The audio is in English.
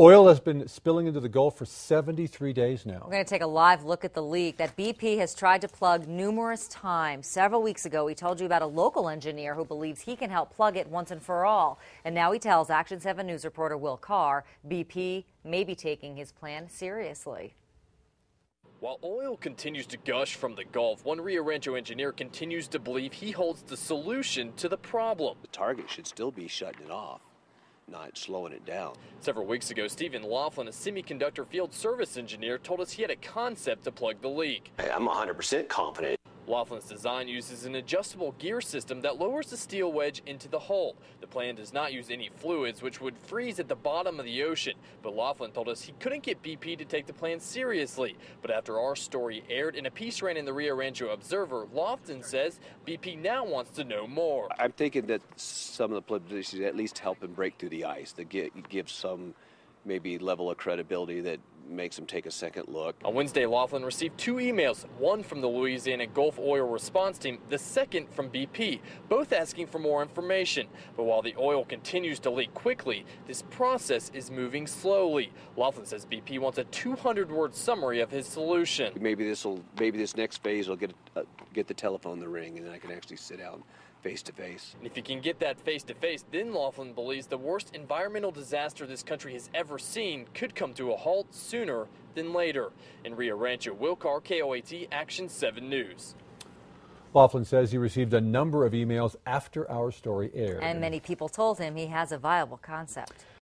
Oil has been spilling into the Gulf for 73 days now. We're going to take a live look at the leak that BP has tried to plug numerous times. Several weeks ago, we told you about a local engineer who believes he can help plug it once and for all. And now he tells Action 7 News reporter Will Carr BP may be taking his plan seriously. While oil continues to gush from the Gulf, one Rio Rancho engineer continues to believe he holds the solution to the problem. The target should still be shutting it off not slowing it down. Several weeks ago, Stephen Laughlin, a semiconductor field service engineer, told us he had a concept to plug the leak. I'm 100% confident Laughlin's design uses an adjustable gear system that lowers the steel wedge into the hull. The plan does not use any fluids, which would freeze at the bottom of the ocean. But Laughlin told us he couldn't get BP to take the plan seriously. But after our story aired and a piece ran in the Rio Rancho Observer, Laughlin says BP now wants to know more. I'm thinking that some of the publicity at least help him break through the ice, that give some maybe level of credibility that makes them take a second look. On Wednesday, Laughlin received two emails, one from the Louisiana Gulf Oil Response Team, the second from BP, both asking for more information. But while the oil continues to leak quickly, this process is moving slowly. Laughlin says BP wants a 200-word summary of his solution. Maybe this will, maybe this next phase will get uh, get the telephone the ring, and then I can actually sit down face to face. If you can get that face to face, then Laughlin believes the worst environmental disaster this country has ever seen could come to a halt sooner than later. In Rio Rancho, Will Carr, KOAT Action 7 News. Laughlin says he received a number of emails after our story aired. And many people told him he has a viable concept.